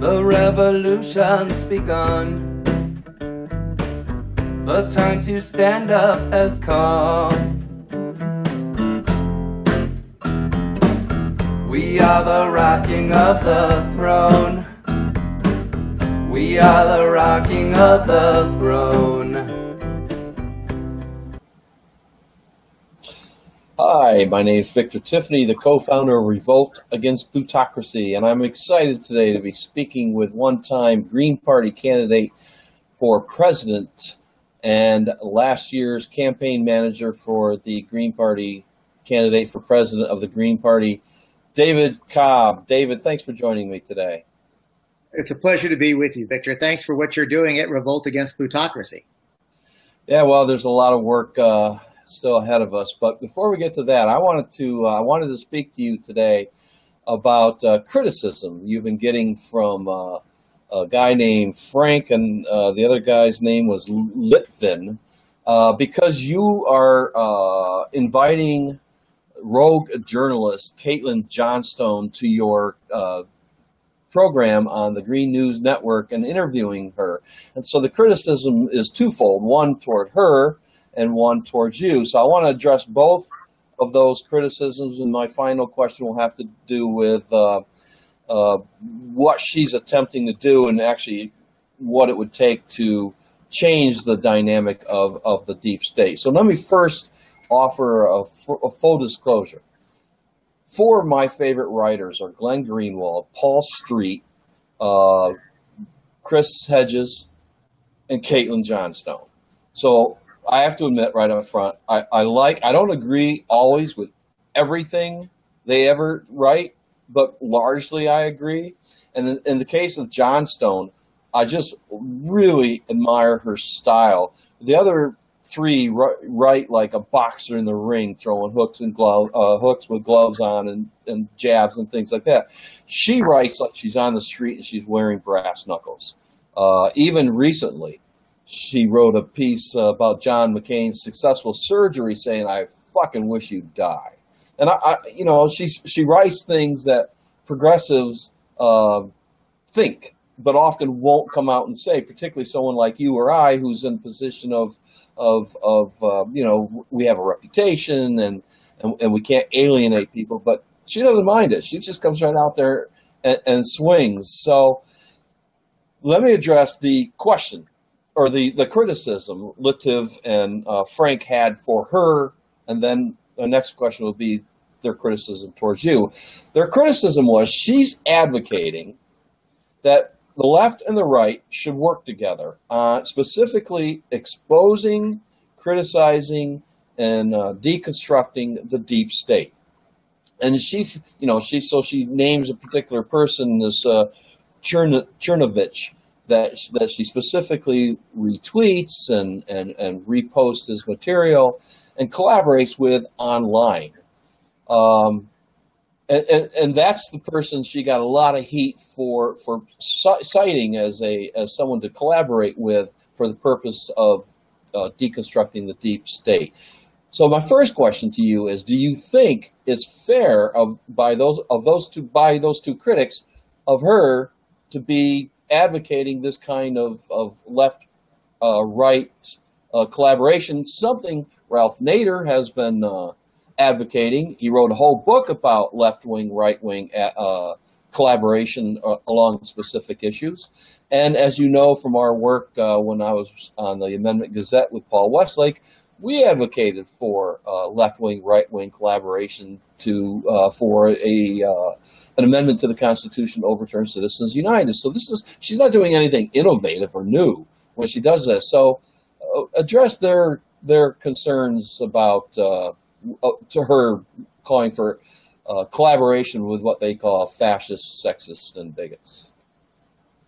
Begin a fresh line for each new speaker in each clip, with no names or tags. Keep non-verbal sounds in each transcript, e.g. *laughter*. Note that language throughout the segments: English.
The revolution's begun. The time to stand up has come. We are the rocking of the throne. We are the rocking of the throne.
Hi, my name is Victor Tiffany, the co-founder of Revolt Against Plutocracy, and I'm excited today to be speaking with one-time Green Party candidate for president and last year's campaign manager for the Green Party candidate for president of the Green Party, David Cobb. David, thanks for joining me today.
It's a pleasure to be with you, Victor. Thanks for what you're doing at Revolt Against Plutocracy.
Yeah, well, there's a lot of work uh, still ahead of us, but before we get to that, I wanted to uh, I wanted to speak to you today about uh, criticism you've been getting from uh, a guy named Frank, and uh, the other guy's name was Litvin, uh, because you are uh, inviting rogue journalist Caitlin Johnstone to your program on the Green News Network and interviewing her. And so the criticism is twofold. One toward her and one towards you. So I want to address both of those criticisms, and my final question will have to do with. Uh, uh, what she's attempting to do and actually what it would take to change the dynamic of, of the deep state. So let me first offer a, a full disclosure. Four of my favorite writers are Glenn Greenwald, Paul Street, uh, Chris Hedges, and Caitlin Johnstone. So I have to admit right up front, I, I like, I don't agree always with everything they ever write, but largely I agree. And in the case of Johnstone, I just really admire her style. The other three write like a boxer in the ring, throwing hooks and glove, uh, hooks with gloves on and, and jabs and things like that. She writes like she's on the street and she's wearing brass knuckles. Uh, even recently, she wrote a piece uh, about John McCain's successful surgery, saying, "I fucking wish you'd die." and I, I, you know, she she writes things that progressives uh, think, but often won't come out and say. Particularly someone like you or I, who's in a position of of of uh, you know, we have a reputation and, and, and we can't alienate people, but she doesn't mind it. She just comes right out there and, and swings. So let me address the question or the the criticism Litvin and uh, Frank had for her, and then the next question will be their criticism towards you. Their criticism was she's advocating that the left and the right should work together, uh, specifically exposing, criticizing, and uh, deconstructing the deep state. And she, you know, she so she names a particular person, this uh, Cernovich, that that she specifically retweets and and and reposts his material and collaborates with online. Um, and, and, and, that's the person she got a lot of heat for for citing as a as someone to collaborate with for the purpose of uh, deconstructing the deep state. So my first question to you is: Do you think it's fair of by those of those two by those two critics of her to be advocating this kind of of left uh, right uh, collaboration? Something Ralph Nader has been uh, advocating. He wrote a whole book about left wing, right wing uh, collaboration uh, along specific issues. And as you know from our work uh, when I was on the Amendment Gazette with Paul Westlake, we advocated for uh, left wing, right wing collaboration to uh, for a uh, an amendment to the Constitution to overturn Citizens United. So this is she's not doing anything innovative or new when she does this. So address their their concerns about uh, uh, to her calling for uh, collaboration with what they call fascists, sexists, and bigots.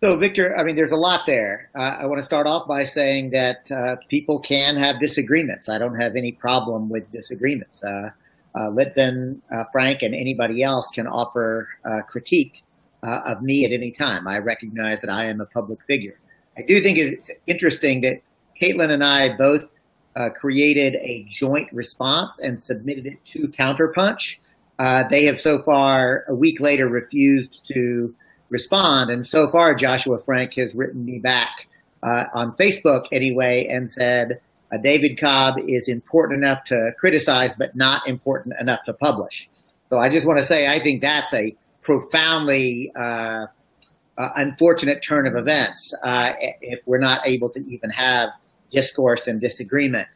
So, Victor, I mean, there's a lot there. Uh, I want to start off by saying that uh, people can have disagreements. I don't have any problem with disagreements. Uh, uh Litvin, Frank, and anybody else can offer critique of me at any time. I recognize that I am a public figure. I do think it's interesting that Caitlin and I both uh, created a joint response and submitted it to Counterpunch. Uh, they have so far, a week later, refused to respond. And so far, Joshua Frank has written me back uh, on Facebook anyway and said uh, David Cobb is important enough to criticize, but not important enough to publish. So I just want to say I think that's a profoundly uh, uh, unfortunate turn of events uh, if we're not able to even have discourse and disagreement.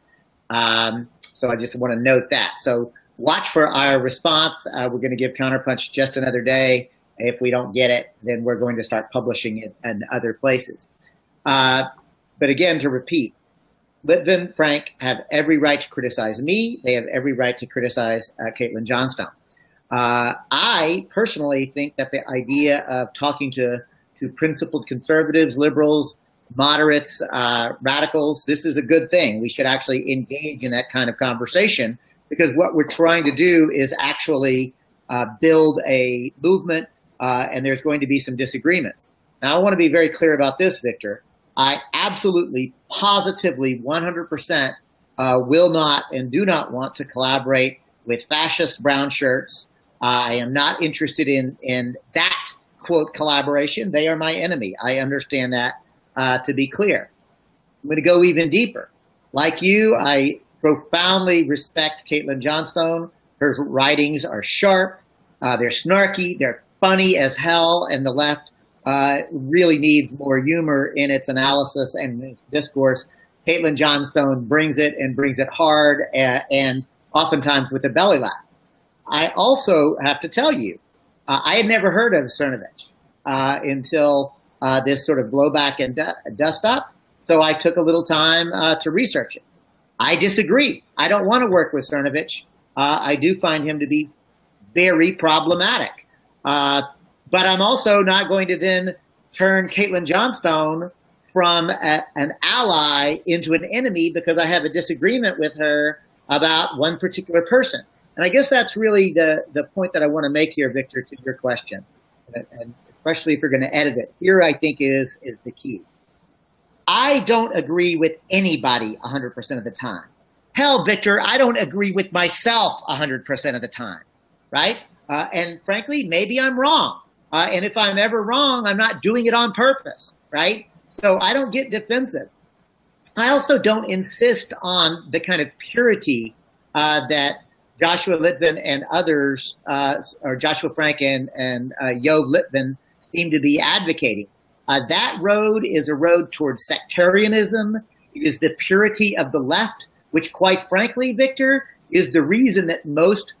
Um, so I just want to note that. So watch for our response. Uh, we're going to give Counterpunch just another day. If we don't get it, then we're going to start publishing it in other places. Uh, but again, to repeat, Litvin, Frank have every right to criticize me. They have every right to criticize uh, Caitlin Johnstone. Uh, I personally think that the idea of talking to to principled conservatives, liberals, moderates, uh, radicals, this is a good thing. We should actually engage in that kind of conversation because what we're trying to do is actually uh, build a movement, uh, and there's going to be some disagreements. Now, I want to be very clear about this, Victor. I absolutely, positively, 100% uh, will not and do not want to collaborate with fascist brown shirts. I am not interested in in that quote collaboration. They are my enemy. I understand that uh, to be clear. I'm going to go even deeper. Like you, I profoundly respect Caitlin Johnstone. Her writings are sharp, uh, they're snarky, they're funny as hell, and the left uh, really needs more humor in its analysis and discourse. Caitlin Johnstone brings it and brings it hard and, and oftentimes with a belly laugh. I also have to tell you, uh, I had never heard of Cernovich uh, until uh, this sort of blowback and dust up. So I took a little time uh, to research it. I disagree. I don't want to work with Cernovich. Uh, I do find him to be very problematic. Uh, but I'm also not going to then turn Caitlin Johnstone from a, an ally into an enemy because I have a disagreement with her about one particular person. And I guess that's really the, the point that I want to make here, Victor, to your question. And, and especially if you're going to edit it. Here, I think is is the key. I don't agree with anybody 100% of the time. Hell, Victor, I don't agree with myself 100% of the time, right? Uh, and frankly, maybe I'm wrong. Uh, and if I'm ever wrong, I'm not doing it on purpose, right? So I don't get defensive. I also don't insist on the kind of purity uh, that Joshua Litvin and others, uh, or Joshua Frank and, and uh, Yoav Litvin, seem to be advocating. Uh, that road is a road towards sectarianism. It is the purity of the left, which, quite frankly, Victor, is the reason that most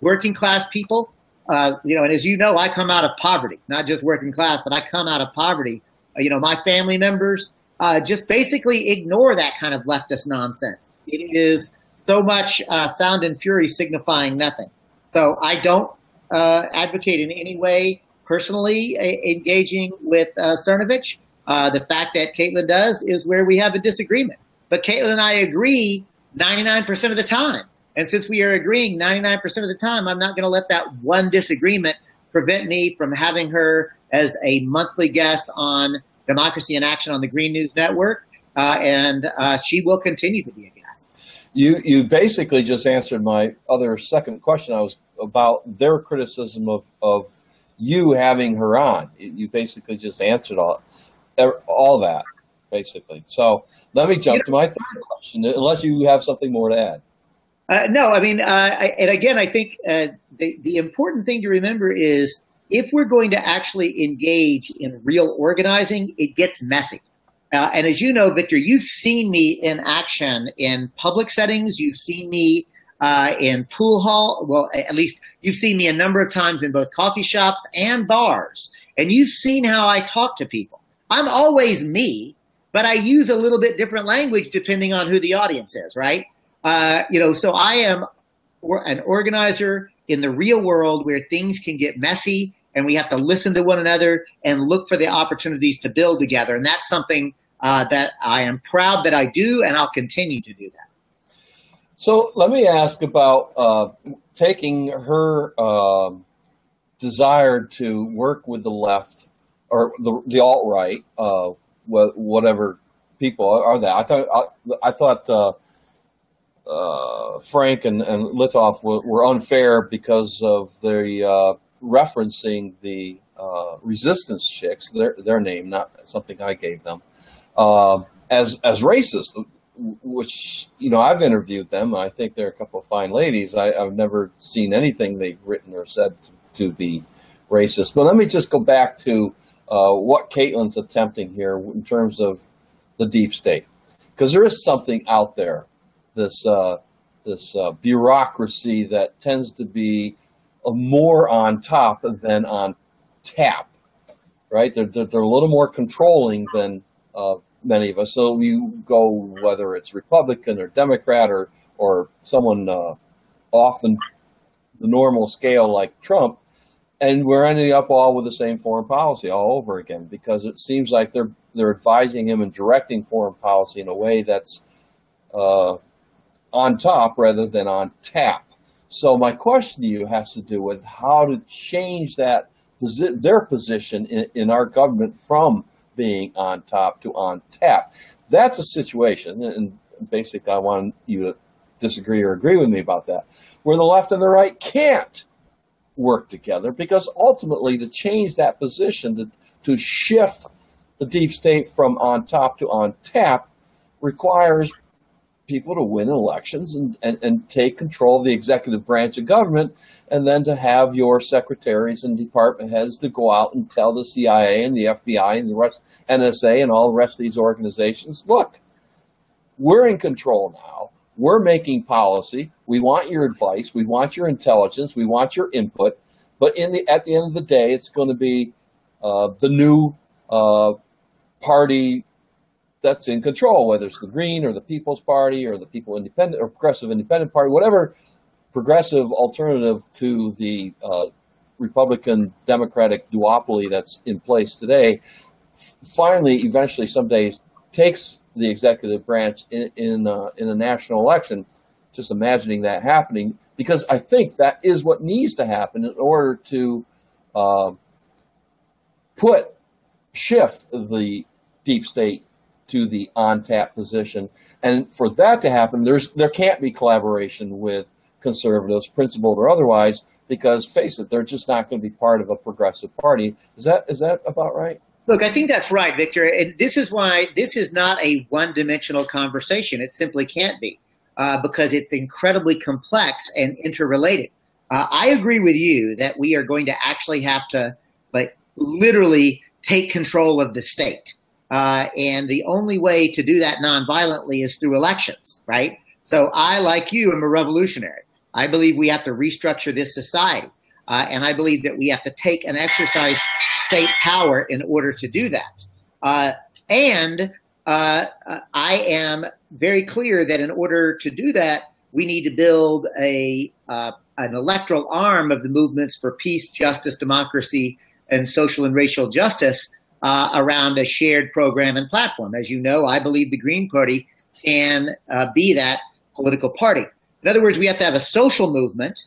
working class people, uh, you know, and as you know, I come out of poverty, not just working class, but I come out of poverty. Uh, you know, my family members uh, just basically ignore that kind of leftist nonsense. It is so much uh, sound and fury signifying nothing. So I don't uh, advocate in any way personally engaging with uh, Cernovich. Uh, the fact that Caitlin does is where we have a disagreement. But Caitlin and I agree 99% of the time. And since we are agreeing 99% of the time, I'm not going to let that one disagreement prevent me from having her as a monthly guest on Democracy in Action on the Green News Network. Uh, and uh, she will continue to be a guest.
You, you basically just answered my other second question. I was about their criticism of, of you having her on. You basically just answered all all that basically. So let me jump to my third question, unless you have something more to add.
Uh, no, I mean, uh, I, and again, I think uh, the the important thing to remember is if we're going to actually engage in real organizing, it gets messy. Uh, and as you know, Victor, you've seen me in action in public settings. You've seen me uh, in pool hall. Well, at least you've seen me a number of times in both coffee shops and bars, and you've seen how I talk to people. I'm always me, but I use a little bit different language depending on who the audience is, right? Uh, you know, so I am or an organizer in the real world where things can get messy and we have to listen to one another and look for the opportunities to build together. And that's something uh, that I am proud that I do, and I'll continue to do that.
So let me ask about uh, taking her uh, desire to work with the left or the, the alt right, uh, whatever people are that. I thought I, I thought uh, Frank and, and Litoff were, were, unfair because of the uh, referencing the uh, resistance chicks, their their name, not something I gave them, uh, as as racist. Which you know, I've interviewed them, and I think they're a couple of fine ladies. I, have never seen anything they've written or said to, to be racist. But let me just go back to uh, what Caitlin's attempting here in terms of the deep state, because there is something out there, this uh, this uh, bureaucracy that tends to be more on top than on tap, right? They're, they're, they're a little more controlling than uh, many of us. So you go whether it's Republican or Democrat or or someone uh, off the, the normal scale like Trump, and we're ending up all with the same foreign policy all over again because it seems like they're they're advising him and directing foreign policy in a way that's uh, on top rather than on tap. So my question to you has to do with how to change that their position in, in our government from being on top to on tap. That's a situation, and basically, I want you to disagree or agree with me about that, where the left and the right can't work together because ultimately, to change that position, to, to shift the deep state from on top to on tap, requires people to win elections and, and, and take control of the executive branch of government, and then to have your secretaries and department heads to go out and tell the CIA and the FBI and the rest, NSA and all the rest of these organizations, look, we're in control now. We're making policy. We want your advice. We want your intelligence. We want your input. But in the at the end of the day, it's going to be uh, the new uh, party that's in control, whether it's the Green or the People's Party or the People Independent or Progressive Independent Party, whatever progressive alternative to the uh, Republican Democratic duopoly that's in place today, finally, eventually, someday takes the executive branch in in, uh, in a national election. Just imagining that happening, because I think that is what needs to happen in order to uh, put shift the deep state to the on tap position. And for that to happen, there's there can't be collaboration with conservatives, principled or otherwise, because face it, they're just not going to be part of a progressive party. Is that is that about right?
Look, I think that's right, Victor. And this is why this is not a one dimensional conversation. It simply can't be uh, because it's incredibly complex and interrelated. Uh, I agree with you that we are going to actually have to, like, literally take control of the state. Uh, and the only way to do that nonviolently is through elections, right? So I, like you, am a revolutionary. I believe we have to restructure this society. Uh, and I believe that we have to take and exercise state power in order to do that. Uh, and uh, I am very clear that in order to do that, we need to build a uh, an electoral arm of the movements for peace, justice, democracy, and social and racial justice uh, around a shared program and platform. As you know, I believe the Green Party can uh, be that political party. In other words, we have to have a social movement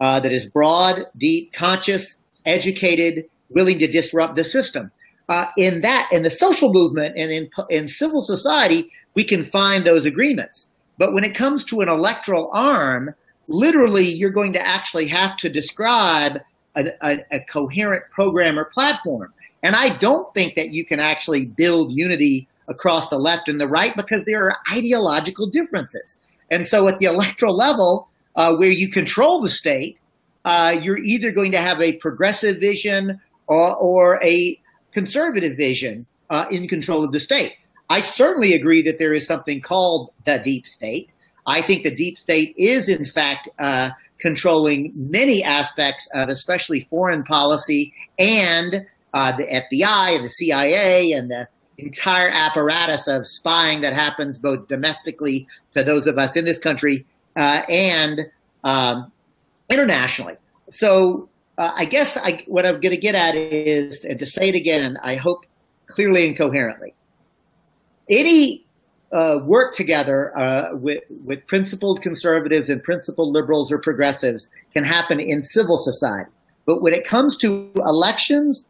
uh, that is broad, deep, conscious, educated, willing to disrupt the system. Uh, in that, in the social movement and in, in civil society, we can find those agreements. But when it comes to an electoral arm, literally, you're going to actually have to describe a, a, a coherent program or platform. And I don't think that you can actually build unity across the left and the right because there are ideological differences. And so at the electoral level, uh, where you control the state, uh, you're either going to have a progressive vision or, or a conservative vision uh, in control of the state. I certainly agree that there is something called the deep state. I think the deep state is, in fact, uh, controlling many aspects of especially foreign policy and uh, the FBI and the CIA and the entire apparatus of spying that happens both domestically to those of us in this country uh, and um, internationally. So uh, I guess I, what I'm going to get at is, and to say it again, I hope clearly and coherently, any uh, work together uh, with, with principled conservatives and principled liberals or progressives can happen in civil society. But when it comes to elections,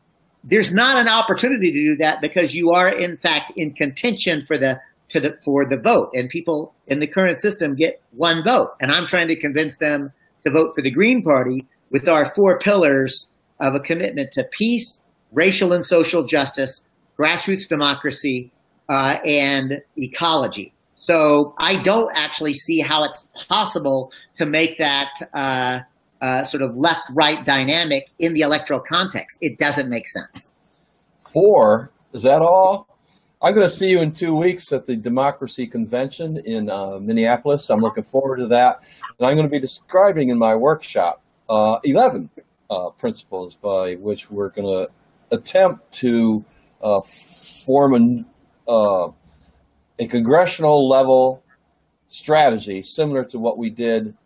there's not an opportunity to do that because you are in fact in contention for the to the for the vote and people in the current system get one vote and i'm trying to convince them to vote for the green party with our four pillars of a commitment to peace racial and social justice, grassroots democracy, uh, and ecology. So I don't actually see how it's possible to make that uh, uh, sort of left-right dynamic in the electoral context. It doesn't make sense.
Four is that all? I'm going to see you in two weeks at the Democracy Convention in uh, Minneapolis. I'm looking forward to that. And I'm going to be describing in my workshop uh, 11 uh, principles by which we're going to attempt to uh, form a, uh, a congressional level strategy similar to what we did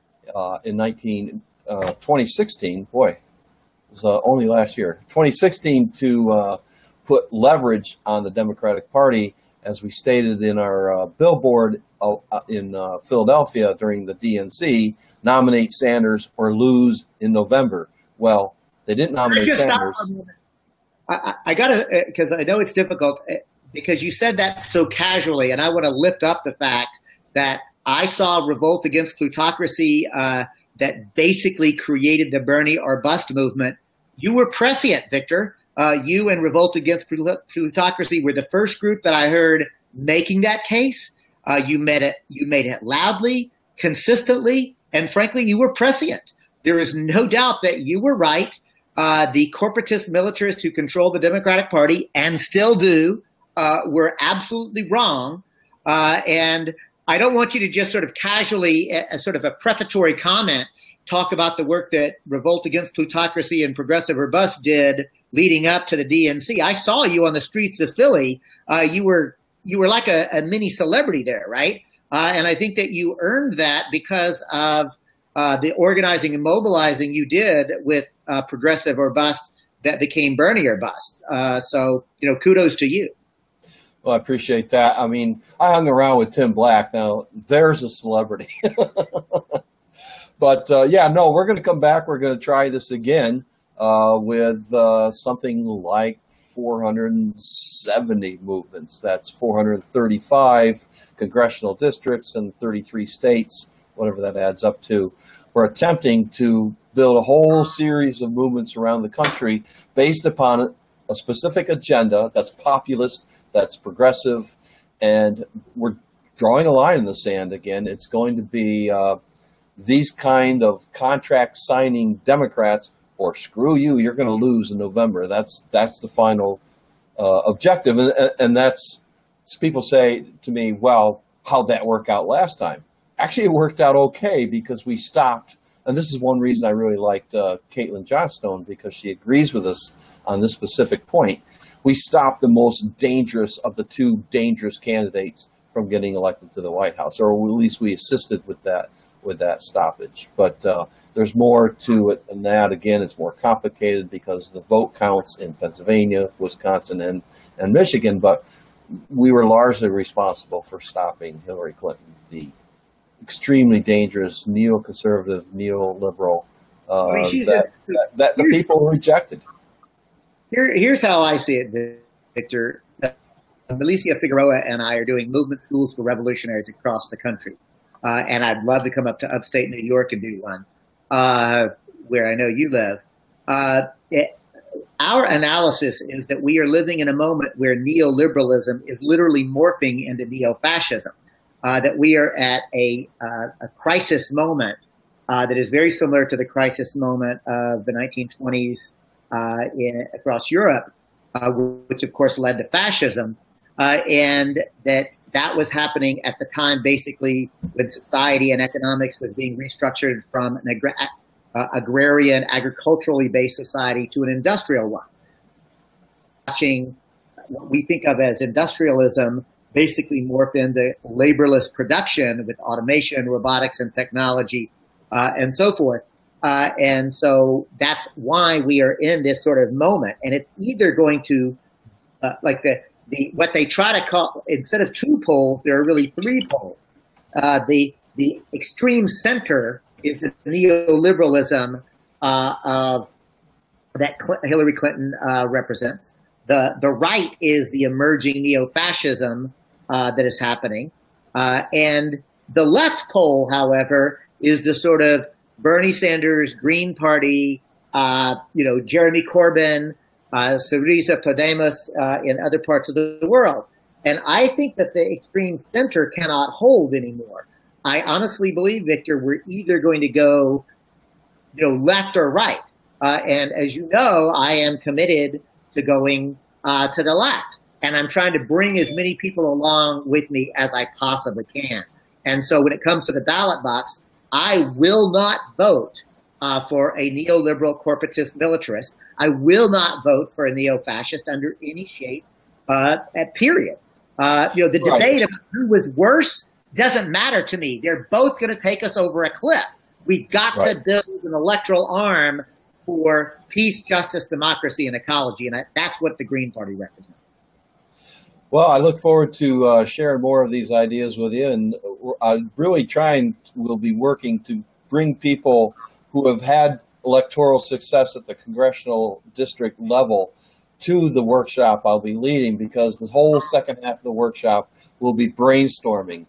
in 19, 2016. Boy, it was only last year. 2016 to put leverage on the Democratic Party, as we stated in our uh, billboard uh, in uh, Philadelphia during the DNC, nominate Sanders or lose in November. Well, they didn't nominate Sanders.
I, I got to, because uh, I know it's difficult, uh, because you said that so casually, and I want to lift up the fact that I saw Revolt Against Plutocracy uh, that basically created the Bernie or Bust movement. You were prescient, Victor uh, you and Revolt Against Plutocracy were the first group that I heard making that case. Uh, you made it. You made it loudly, consistently, and frankly, you were prescient. There is no doubt that you were right. Uh, the corporatist militarists who control the Democratic Party and still do uh, were absolutely wrong. Uh, and I don't want you to just sort of casually, as sort of a prefatory comment, talk about the work that Revolt Against Plutocracy and Progressive or Bust did leading up to the DNC. I saw you on the streets of Philly. Uh, you were you were like a, a mini celebrity there, right? Uh, and I think that you earned that because of uh, the organizing and mobilizing you did with uh, Progressive or Bust that became Bernie or Bust. Uh, so you know, kudos to you.
Well, I appreciate that. I mean, I hung around with Tim Black. Now, there's a celebrity. *laughs* but uh, yeah, no, we're going to come back. We're going to try this again uh, with uh, something like 470 movements. That's 435 congressional districts and 33 states, whatever that adds up to. We're attempting to build a whole series of movements around the country based upon a specific agenda that's populist, that's progressive, and we're drawing a line in the sand again. It's going to be uh, these kind of contract signing Democrats or screw you, you're going to lose in November. That's that's the final uh, objective, and, and that's people say to me, well, how'd that work out last time? Actually, it worked out okay because we stopped, and this is one reason I really liked uh, Caitlin Johnstone because she agrees with us on this specific point. We stopped the most dangerous of the two dangerous candidates from getting elected to the White House, or at least we assisted with that with that stoppage. But uh, there's more to it than that. Again, it's more complicated because the vote counts in Pennsylvania, Wisconsin, and, and Michigan. But we were largely responsible for stopping Hillary Clinton, the extremely dangerous neoconservative, neoliberal uh, I mean, that, a, that, that the people rejected.
Here, here's how I see it, Victor. Milicia Figueroa and I are doing movement schools for revolutionaries across the country uh, and I'd love to come up to upstate New York and do one, uh, where I know you live. Uh, it, our analysis is that we are living in a moment where neoliberalism is literally morphing into neo-fascism. Uh, that we are at a, uh, a crisis moment uh, that is very similar to the crisis moment of the 1920s in, across Europe, which of course led to fascism uh, and that that was happening at the time, basically when society and economics was being restructured from an agra- uh, agrarian, agriculturally based society to an industrial one. Watching what we think of as industrialism basically morph into laborless production with automation, robotics, and technology, uh, and so forth. Uh, and so that's why we are in this sort of moment. And it's either going to, uh, like the the what they try to call instead of two poles, there are really three poles. Uh, the the extreme center is the neoliberalism uh, of that Cl- Hillary Clinton uh, represents. The the right is the emerging neo-fascism uh, that is happening, uh, and the left pole, however, is the sort of Bernie Sanders Green Party, uh, you know, Jeremy Corbyn, uh, Syriza Podemos uh, in other parts of the world. And I think that the extreme center cannot hold anymore. I honestly believe, Victor, we're either going to go, you know, left or right. Uh, and as you know, I am committed to going uh, to the left. And I'm trying to bring as many people along with me as I possibly can. And so when it comes to the ballot box, I will not vote uh, for a neoliberal corporatist militarist. I will not vote for a neo-fascist under any shape, uh, at period. Uh, you know, the
Right.
debate about who was worse doesn't matter to me. They're both going to take us over a cliff. We've got to build an electoral arm for peace, justice, democracy, and ecology, and I, that's what the Green Party represents.
Well, I look forward to uh, sharing more of these ideas with you, and I'm really trying We'll be working to bring people who have had electoral success at the congressional district level to the workshop I'll be leading because the whole second half of the workshop will be brainstorming.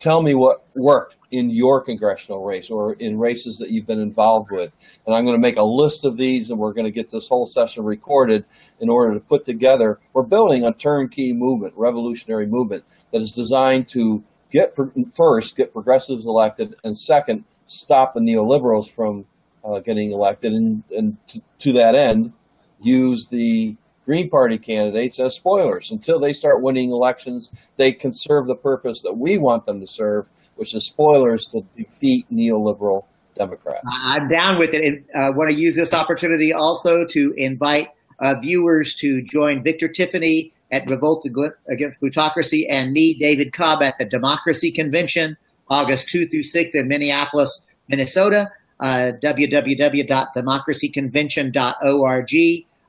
Tell me what worked in your congressional race or in races that you've been involved with. And I'm going to make a list of these and we're going to get this whole session recorded in order to put together. We're building a turnkey movement, revolutionary movement that is designed to get first, get progressives elected, and second, stop the neoliberals from uh, getting elected. And, and to, to that end, use the Green Party candidates as spoilers. Until they start winning elections, they can serve the purpose that we want them to serve, which is spoilers to defeat neoliberal Democrats.
I'm down with it. And I uh, want to use this opportunity also to invite uh, viewers to join Victor Tiffany at Revolt Against Plutocracy and me, David Cobb, at the Democracy Convention, August 2 through 6 in Minneapolis, Minnesota. Uh, www.democracyconvention.org.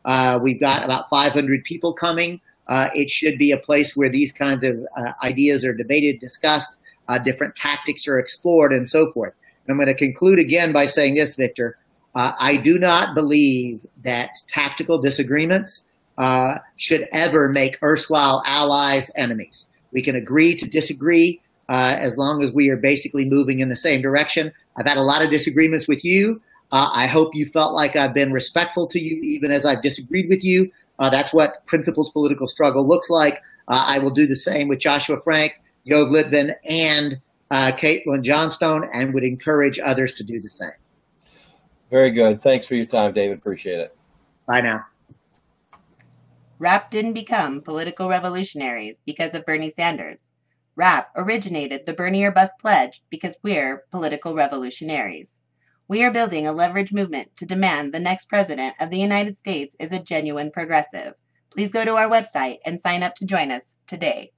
Uh, we've got about 500 people coming. Uh, it should be a place where these kinds of uh, ideas are debated, discussed, uh, different tactics are explored, and so forth. And I'm going to conclude again by saying this, Victor. Uh, I do not believe that tactical disagreements uh, should ever make erstwhile allies enemies. We can agree to disagree as long as we are basically moving in the same direction. I've had a lot of disagreements with you. Uh, I hope you felt like I've been respectful to you, even as I've disagreed with you. Uh, that's what principled political struggle looks like. Uh, I will do the same with Joshua Frank, Yoav Litvin, and Caitlin Johnstone, and would encourage others to do the same.
Very good. Thanks for your time, David. Appreciate it.
Bye now.
RAP didn't become political revolutionaries because of Bernie Sanders. RAP originated the Bernie or Bust pledge because we're political revolutionaries. We are building a leverage movement to demand the next president of the United States is a genuine progressive. Please go to our website and sign up to join us today.